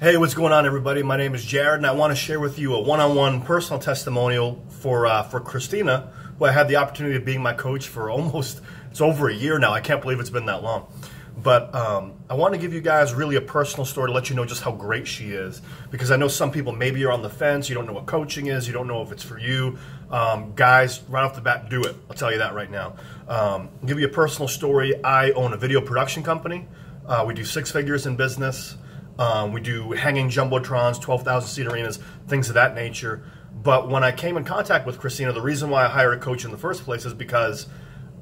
Hey, what's going on, everybody? My name is Jared, and I want to share with you a one-on-one personal testimonial for uh, for Christina, who I had the opportunity of being my coach for almost it's over a year now. I can't believe it's been that long. But um, I want to give you guys really a personal story to let you know just how great she is, because I know some people maybe you're on the fence, you don't know what coaching is, you don't know if it's for you. Um, guys, right off the bat, do it. I'll tell you that right now. Um, give you a personal story. I own a video production company. Uh, we do six figures in business. Um, we do hanging jumbotrons, 12,000 seat arenas, things of that nature. But when I came in contact with Christina, the reason why I hired a coach in the first place is because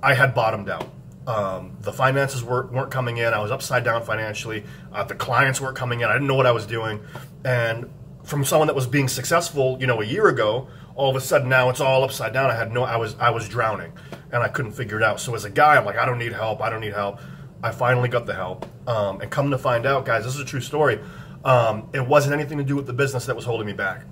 I had bottomed out. Um, the finances were, weren't coming in. I was upside down financially. Uh, the clients weren't coming in. I didn't know what I was doing. And from someone that was being successful, you know, a year ago, all of a sudden now it's all upside down. I had no, I was, I was drowning, and I couldn't figure it out. So as a guy, I'm like, I don't need help. I don't need help. I finally got the help. Um, and come to find out, guys, this is a true story. Um, it wasn't anything to do with the business that was holding me back.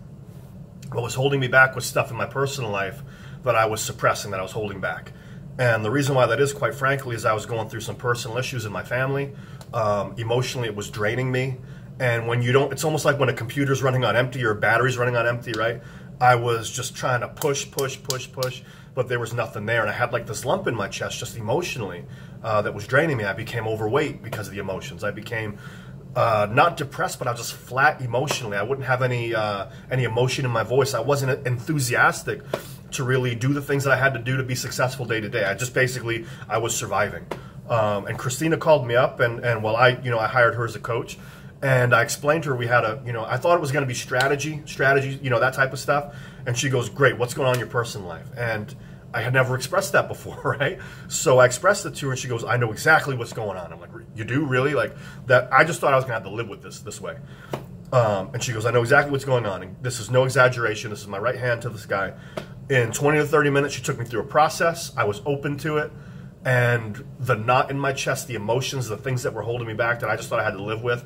What was holding me back was stuff in my personal life that I was suppressing, that I was holding back. And the reason why that is, quite frankly, is I was going through some personal issues in my family. Um, emotionally, it was draining me. And when you don't, it's almost like when a computer's running on empty or a battery's running on empty, right? I was just trying to push, push, push, push, but there was nothing there. And I had like this lump in my chest just emotionally uh, that was draining me. I became overweight because of the emotions. I became uh, not depressed, but I was just flat emotionally. I wouldn't have any uh, any emotion in my voice. I wasn't enthusiastic to really do the things that I had to do to be successful day to day. I just basically I was surviving. Um, and Christina called me up, and and well, I you know I hired her as a coach, and I explained to her we had a you know I thought it was going to be strategy, strategy, you know that type of stuff, and she goes, great, what's going on in your personal life? And I had never expressed that before, right? So I expressed it to her, and she goes, "I know exactly what's going on." I'm like, "You do really?" Like that? I just thought I was gonna have to live with this this way. Um, and she goes, "I know exactly what's going on. And this is no exaggeration. This is my right hand to this guy." In 20 to 30 minutes, she took me through a process. I was open to it, and the knot in my chest, the emotions, the things that were holding me back that I just thought I had to live with,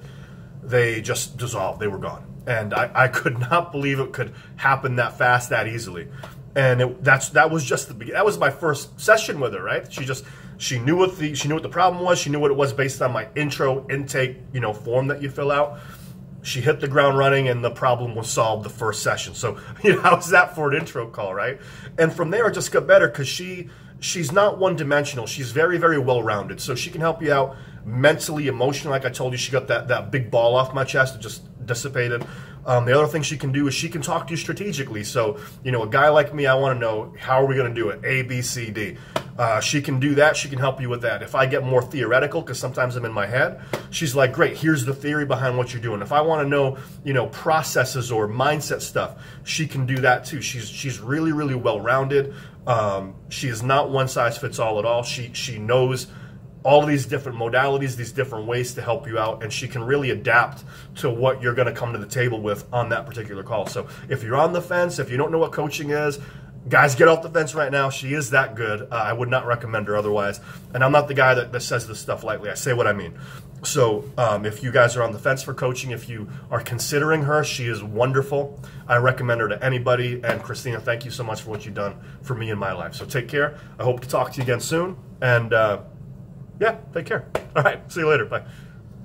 they just dissolved. They were gone, and I, I could not believe it could happen that fast, that easily and it, that's that was just the beginning. That was my first session with her, right? She just she knew what the she knew what the problem was. She knew what it was based on my intro intake, you know, form that you fill out. She hit the ground running, and the problem was solved the first session. So, you know, how's that for an intro call, right? And from there, it just got better because she she's not one dimensional. She's very very well rounded, so she can help you out mentally, emotionally. Like I told you, she got that that big ball off my chest. It just dissipated. Um, the other thing she can do is she can talk to you strategically. So, you know, a guy like me, I want to know how are we going to do it? A, B, C, D. Uh, she can do that. She can help you with that. If I get more theoretical, because sometimes I'm in my head, she's like, great, here's the theory behind what you're doing. If I want to know, you know, processes or mindset stuff, she can do that too. She's she's really really well rounded. Um, she is not one size fits all at all. She she knows all these different modalities, these different ways to help you out, and she can really adapt to what you're going to come to the table with on that particular call. So if you're on the fence, if you don't know what coaching is, guys, get off the fence right now. She is that good. Uh, I would not recommend her otherwise. And I'm not the guy that, that says this stuff lightly. I say what I mean. So um, if you guys are on the fence for coaching, if you are considering her, she is wonderful. I recommend her to anybody. And Christina, thank you so much for what you've done for me in my life. So take care. I hope to talk to you again soon. And uh, yeah, take care. All right. See you later. Bye.